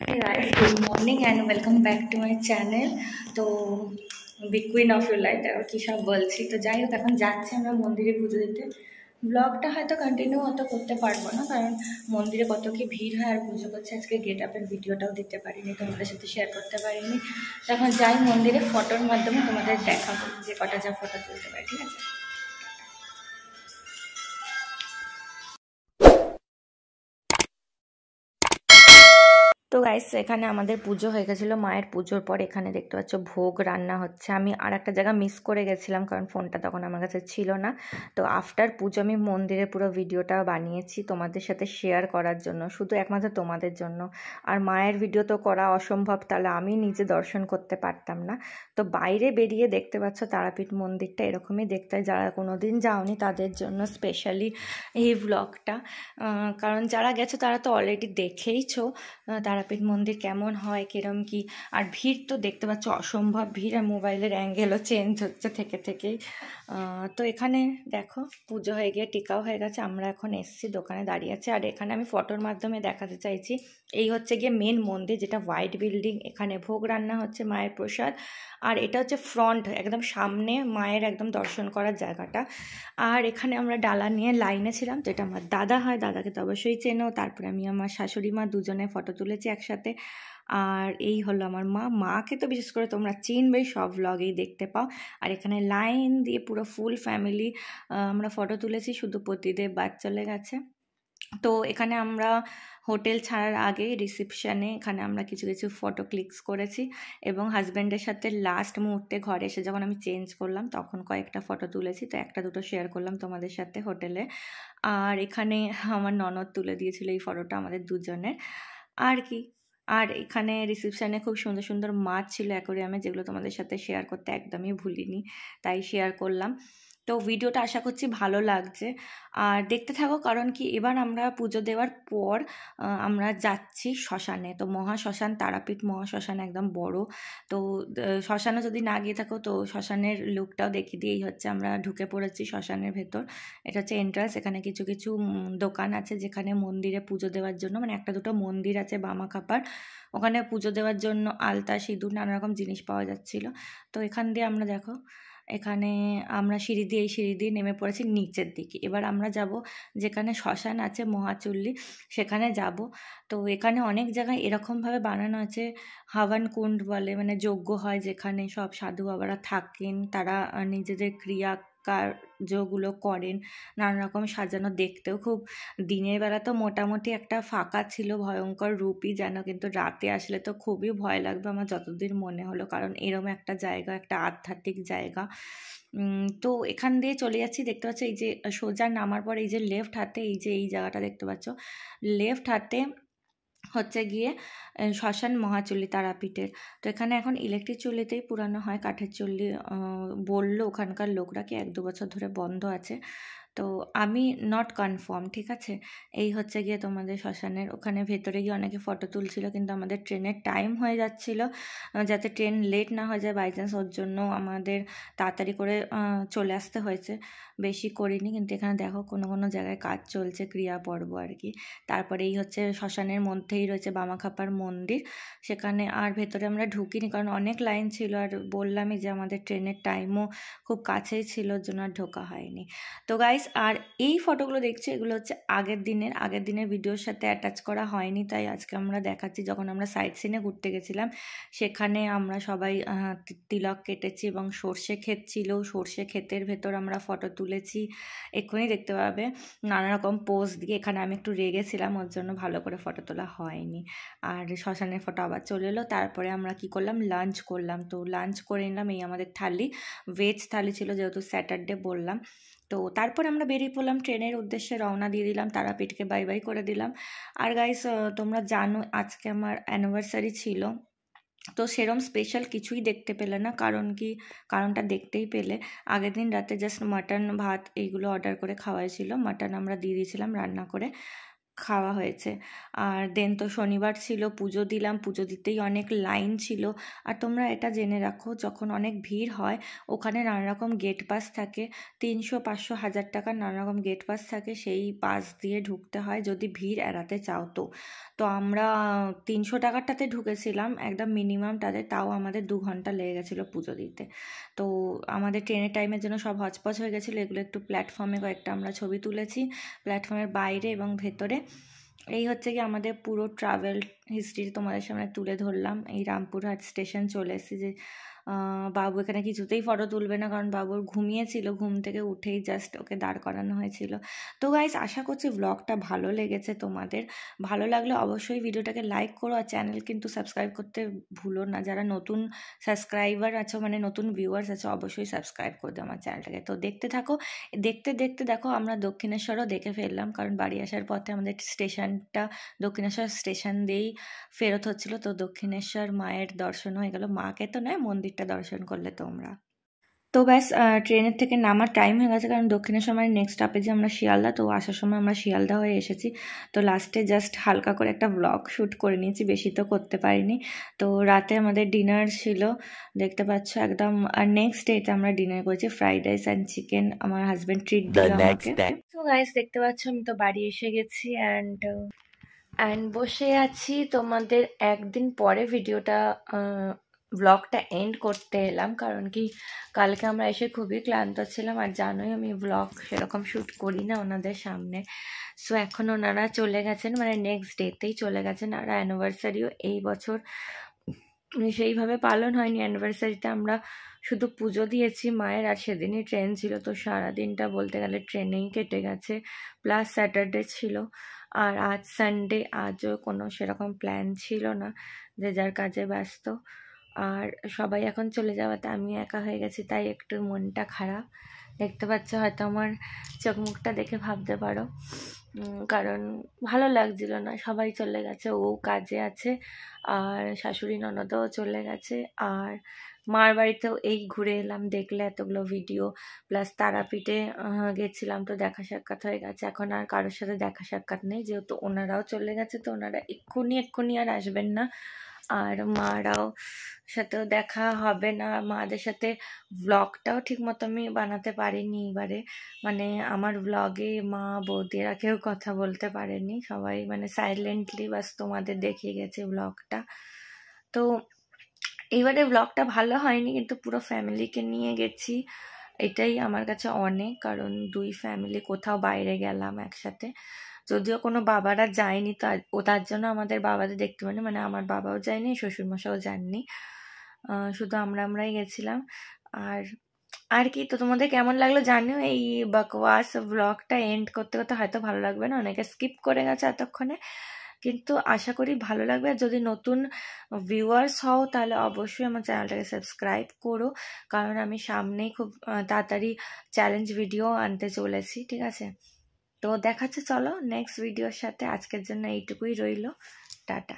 Guys, good morning and welcome back to my channel. তো big queen of your life দেখো কী সব বলছি। তো যাই হোক এখন যাচ্ছি আমরা মন্দিরে পুজো দিতে। ব্লগটা হয়তো কন্টিনিউ অত করতে পারব না কারণ মন্দিরে কত কি ভিড় হয় আর পুজো করছে। আজকে গেট আপের ভিডিওটাও দিতে পারিনি তোমাদের সাথে শেয়ার করতে পারিনি। এখন যাই মন্দিরে ফটোর মাধ্যমে তোমাদের দেখাবো যে কটা যা ফটো তুলতে পারি ঠিক আছে? তো গাইস এখানে আমাদের পুজো হয়ে গেছিল, মায়ের পুজোর পর এখানে দেখতে পাচ্ছ ভোগ রান্না হচ্ছে। আমি আর একটা জায়গা মিস করে গেছিলাম, কারণ ফোনটা তখন আমার কাছে ছিল না। তো আফটার পুজো আমি মন্দিরে পুরো ভিডিওটা বানিয়েছি তোমাদের সাথে শেয়ার করার জন্য, শুধু একমাত্র তোমাদের জন্য। আর মায়ের ভিডিও তো করা অসম্ভব, তাহলে আমি নিজে দর্শন করতে পারতাম না। তো বাইরে বেরিয়ে দেখতে পাচ্ছ তারাপীঠ মন্দিরটা এরকমই দেখতে। হয় যারা কোনো দিন যাওনি তাদের জন্য স্পেশালি এই ব্লগটা কারণ যারা গেছো তারা তো অলরেডি দেখেইছো তারাপীঠ মন্দির কেমন হয়, কিরম কি। আর ভিড় তো দেখতে পাচ্ছ, অসম্ভব ভিড় আর মোবাইলের অ্যাঙ্গেলও চেঞ্জ হচ্ছে থেকে থেকেই। তো এখানে দেখো, পুজো হয়ে গিয়ে টিকাও হয়ে গেছে, আমরা এখন এসছি, দোকানে দাঁড়িয়ে আছি। আর এখানে আমি ফটোর মাধ্যমে দেখাতে চাইছি, এই হচ্ছে গিয়ে মেন মন্দির যেটা হোয়াইট বিল্ডিং এখানে ভোগ রান্না হচ্ছে মায়ের প্রসাদ। আর এটা হচ্ছে ফ্রন্ট একদম সামনে মায়ের একদম দর্শন করার জায়গাটা। আর এখানে আমরা ডালা নিয়ে লাইনে ছিলাম, তো এটা আমার দাদা হয়, দাদাকে তো অবশ্যই চেনো। তারপরে আমি আমার শাশুড়ি মা দুজনে ফটো তুলেছি একসাথে। আর এই হলো আমার মা। মাকে তো বিশেষ করে তোমরা চিনবেই, সব ব্লগেই দেখতে পাও। আর এখানে লাইন দিয়ে পুরো ফুল ফ্যামিলি আমরা ফটো তুলেছি। শুধু পতিদেব বাদ চলে গেছে। তো এখানে আমরা হোটেল ছাড়ার আগে রিসিপশানে এখানে আমরা কিছু কিছু ফটো ক্লিকস করেছি এবং হাজব্যান্ডের সাথে লাস্ট মুহূর্তে ঘরে এসে যখন আমি চেঞ্জ করলাম তখন কয়েকটা ফটো তুলেছি। তো একটা দুটো শেয়ার করলাম তোমাদের সাথে হোটেলে। আর এখানে আমার ননদ তুলে দিয়েছিল এই ফটোটা আমাদের দুজনের। আর কি? আর এখানে রিসেপশানে খুব সুন্দর সুন্দর মাছ ছিল অ্যাকোরিয়ামে যেগুলো তোমাদের সাথে শেয়ার করতে একদমই ভুলিনি। তাই শেয়ার করলাম। তো ভিডিওটা আশা করছি ভালো লাগছে। আর দেখতে থাকো, কারণ কি এবার আমরা পুজো দেওয়ার পর আমরা যাচ্ছি শ্মশানে। তো মহা শ্মশান, তারাপীঠ মহা শ্মশান একদম বড়। তো শ্মশানে যদি না গিয়ে থাকো, তো শ্মশানের লুকটাও দেখিয়ে দিয়েই হচ্ছে আমরা ঢুকে পড়েছি শ্মশানের ভেতর। এটা হচ্ছে এন্ট্রান্স এখানে কিছু কিছু দোকান আছে যেখানে মন্দিরে পুজো দেওয়ার জন্য মানে একটা দুটো মন্দির আছে বামা খাপার। ওখানে পুজো দেওয়ার জন্য আলতা, সিঁদুর, নানা রকম জিনিস পাওয়া যাচ্ছিল। তো এখান দিয়ে আমরা দেখো এখানে আমরা সিঁড়ি দিয়ে, এই সিঁড়ি দিয়ে নেমে পড়েছি নিচের দিকে। এবার আমরা যাব যেখানে শ্মশান আছে, মহাচুল্লি, সেখানে যাব। তো এখানে অনেক জায়গায় এরকমভাবে বানানো আছে হাওয়ান কুণ্ড বলে মানে যজ্ঞ হয় যেখানে সব সাধু বাবারা থাকেন, তারা নিজেদের ক্রিয়া কার্যগুলো করেন। নানা রকম সাজানো দেখতেও খুব দিনের বেলা তো মোটামুটি একটা ফাঁকা ছিল, ভয়ঙ্কর রূপই যেন কিন্তু রাতে আসলে তো খুবই ভয় লাগবে আমার যতদিন মনে হলো, কারণ এরম একটা জায়গা, একটা আধ্যাত্মিক জায়গা। তো এখান দিয়ে চলে যাচ্ছি, দেখতে পাচ্ছ এই যে সোজা নামার পর এই যে লেফট হাতে এই যে এই জায়গাটা দেখতে পাচ্ছ লেফট হাতে হচ্ছে গিয়ে শ্মশান মহাচুল্লি তারাপীঠের। তো এখানে এখন ইলেকট্রিক চুল্লিতেই পুরানো হয়, কাঠের চুল্লি বলল ওখানকার লোকরা কি এক দু বছর ধরে বন্ধ আছে। তো আমি নট কনফার্ম ঠিক আছে? এই হচ্ছে গিয়ে তোমাদের শ্মশানের, ওখানে ভেতরে গিয়ে অনেকে ফটো তুলছিল, কিন্তু আমাদের ট্রেনের টাইম হয়ে যাচ্ছিল। যাতে ট্রেন লেট না হয়ে যায় বাই চান্স ওর জন্য আমাদের তাড়াতাড়ি করে চলে আসতে হয়েছে। বেশি করিনি, কিন্তু এখানে দেখো কোনো কোনো জায়গায় কাজ চলছে, ক্রিয়া পর্ব আর কি। তারপরে এই হচ্ছে শ্মশানের মধ্যেই রয়েছে বামাখাপার মন্দির। সেখানে আর ভেতরে আমরা ঢুকিনি, কারণ অনেক লাইন ছিল। আর বললামই যে আমাদের ট্রেনের টাইমও খুব কাছেই ছিল, ওর জন্য আর ঢোকা হয়নি। তো গাইস আর এই ফটোগুলো দেখছি, এগুলো হচ্ছে আগের দিনের আগের দিনের ভিডিওর সাথে অ্যাটাচ করা হয়নি। তাই আজকে আমরা দেখাচ্ছি, যখন আমরা সাইড সিনে ঘুরতে গেছিলাম, সেখানে আমরা সবাই তিলক কেটেছি এবং সর্ষে ক্ষেত ছিল। সর্ষে ক্ষেতের ভেতর আমরা ফটো তুলেছি। এক্ষুনি দেখতে পাবে, নানা রকম পোজ দিয়ে এখানে আমি একটু রেগেছিলাম, ওর জন্য ভালো করে ফটো তোলা হয়নি। আর শ্মশানের ফটো আবার চলে এলো। তারপরে আমরা কি করলাম? লাঞ্চ করলাম। তো লাঞ্চ করে নিলাম এই আমাদের থালি। ভেজ থালি ছিল যেহেতু স্যাটারডে বললাম। তো তারপর আমরা বেরিয়ে পড়লাম ট্রেনের উদ্দেশ্যে, রওনা দিয়ে দিলাম, তারাপীঠকে বাই বাই করে দিলাম। আর গাইস তোমরা জানো আজকে আমার অ্যানিভার্সারি ছিল, তো সেরম স্পেশাল কিছুই দেখতে পেলে না, কারণ কি, কারণটা দেখতেই পেলে। আগের দিন রাতে জাস্ট মাটন ভাত এইগুলো অর্ডার করে খাওয়াই ছিল মাটন আমরা দিয়ে দিয়েছিলাম রান্না করে। খাওয়া হয়েছে। আর দেন তো শনিবার ছিল, পুজো দিলাম। পুজো দিতেই অনেক লাইন ছিল। আর তোমরা এটা জেনে রাখো, যখন অনেক ভিড় হয়, ওখানে নানা রকম গেট পাস থাকে। তিনশো, পাঁচশো, হাজার টাকার নানা রকম গেট পাস থাকে। সেই পাস দিয়ে ঢুকতে হয় যদি ভিড় এড়াতে চাও তো। তো আমরা তিনশো টাকারটাতে ঢুকেছিলাম, একদম মিনিমাম মিনিমামটাতে তাও আমাদের দু ঘণ্টা লেগে গেছিল পুজো দিতে। তো আমাদের ট্রেনের টাইমের জন্য সব হচপচ হয়ে গেছিল, এগুলো একটু প্ল্যাটফর্মে কয়েকটা আমরা ছবি তুলেছি। প্ল্যাটফর্মের বাইরে এবং ভেতরে। এই হচ্ছে কি আমাদের পুরো ট্রাভেল হিস্ট্রি তোমাদের সামনে তুলে ধরলাম। এই রামপুরহাট স্টেশন চলে এসেছি যে বাবু এখানে কিছুতেই ফটো তুলবে না, কারণ বাবুর ঘুমিয়েছিল, ঘুম থেকে উঠেই জাস্ট ওকে দাঁড় করানো হয়েছিল। তো গাইজ আশা করছি ব্লগটা ভালো লেগেছে তোমাদের। ভালো লাগলে অবশ্যই ভিডিওটাকে লাইক করো আর চ্যানেল কিন্তু সাবস্ক্রাইব করতে ভুলো না। যারা নতুন সাবস্ক্রাইবার আছো মানে নতুন ভিউয়ার্স আছে, অবশ্যই সাবস্ক্রাইব করে দাও আমার চ্যানেলটাকে তো দেখতে থাকো, দেখতে দেখতে দেখো আমরা দক্ষিণেশ্বরও দেখে ফেললাম, কারণ বাড়ি আসার পথে আমাদের স্টেশনটা দক্ষিণেশ্বর স্টেশন দিয়েই ফেরত হচ্ছিল। তো দক্ষিণেশ্বর মায়ের দর্শন হয়ে গেল। মাকে তো নয় মন্দিরটা দর্শন করলে তোমরা। তো ব্যাস ট্রেনের থেকে নামার টাইম হয়ে গেছে কারণ দক্ষিণেশ্বর মানে নেক্সট স্টপেজে আমরা শিয়ালদা তো আসার সময় আমরা শিয়ালদা হয়ে এসেছি। তো লাস্টে জাস্ট হালকা করে একটা ব্লগ শ্যুট করে নিয়েছি বেশি তো করতে পারিনি। তো রাতে আমাদের ডিনার ছিল দেখতে পাচ্ছ একদম আর নেক্সট ডেতে আমরা ডিনার করেছি ফ্রাইড রাইস অ্যান্ড চিকেন আমার হাজব্যান্ড ট্রিট দিল আমাকে। তো গাইস দেখতে পাচ্ছ আমি তো বাড়ি এসে গেছি অ্যান্ড অ্যান্ড বসে আছি। তোমাদের একদিন পরে ভিডিওটা ব্লগটা এন্ড করতে এলাম। কারণ কি, কালকে আমরা এসে খুবই ক্লান্ত ছিলাম। আর জানোই আমি ব্লগ সেরকম শ্যুট করি না ওনাদের সামনে। সো এখন ওনারা চলে গেছেন মানে নেক্সট ডেতেই চলে গেছেন। আর অ্যানিভার্সারিও এই বছর সেইভাবে পালন হয়নি। অ্যানিভার্সারিতে আমরা শুধু পুজো দিয়েছি মায়ের, আর সেদিনই ট্রেন ছিল। তো সারাদিনটা বলতে গেলে ট্রেনেই কেটে গেছে। প্লাস স্যাটারডে ছিল। আর আজ সানডে আজও কোনো সেরকম প্ল্যান ছিল না যে যার কাজে ব্যস্ত। আর সবাই এখন চলে যাওয়াতে আমি একা হয়ে গেছি, তাই একটু মনটা খারাপ। দেখতে পাচ্ছ হয়তো আমার চোখ মুখটা দেখে ভাবতে পারো। কারণ ভালো লাগছিল না, সবাই চলে গেছে, ও কাজে আছে আর শাশুড়ি ননদও চলে গেছে। আর মার বাড়িতেও এই ঘুরে এলাম, দেখলে এতগুলো ভিডিও, প্লাস তারাপীঠে গেছিলাম তো দেখা সাক্ষাৎ হয়ে গেছে। এখন আর কারোর সাথে দেখা সাক্ষাৎ নেই, যেহেতু ওনারাও চলে গেছে, তো ওনারা এক্ষুনি এক্ষুনি আর আসবেন না। আর মারাও সাথেও দেখা হবে না। মাদের সাথে ব্লগটাও ঠিক মতো আমি বানাতে পারিনি এবারে। মানে আমার ব্লগে মা বৌদিরা কেউ কথা বলতে পারেনি। সবাই মানে সাইলেন্টলি বাস তোমাদের দেখিয়ে গেছে ব্লগটা তো এবারে ব্লগটা ভালো হয়নি, কিন্তু পুরো ফ্যামিলিকে নিয়ে গেছি। এটাই আমার কাছে অনেক, কারণ দুই ফ্যামিলি কোথাও বাইরে গেলাম একসাথে। যদিও কোনো বাবারা যায়নি তার, ও তার জন্য আমাদের বাবাদের দেখতে পারি মানে আমার বাবাও যায়নি শ্বশুরমশাও যাননি। শুধু আমরা আমরাই গেছিলাম। আর আর কি, তো তোমাদের কেমন লাগল জানিও এই বকওয়াস ব্লগটা এন্ড করতে করতে হয়তো ভালো লাগবে না, অনেকে স্কিপ করে গেছে এতক্ষণে। কিন্তু আশা করি ভালো লাগবে, আর যদি নতুন ভিউয়ার্স হও তাহলে অবশ্যই আমার চ্যানেলটাকে সাবস্ক্রাইব করো, কারণ আমি সামনেই খুব তাড়াতাড়ি চ্যালেঞ্জ ভিডিও আনতে চলেছি, ঠিক আছে? তো দেখাচ্ছে চলো নেক্সট ভিডিওর সাথে আজকের জন্য এইটুকুই রইল। টাটা।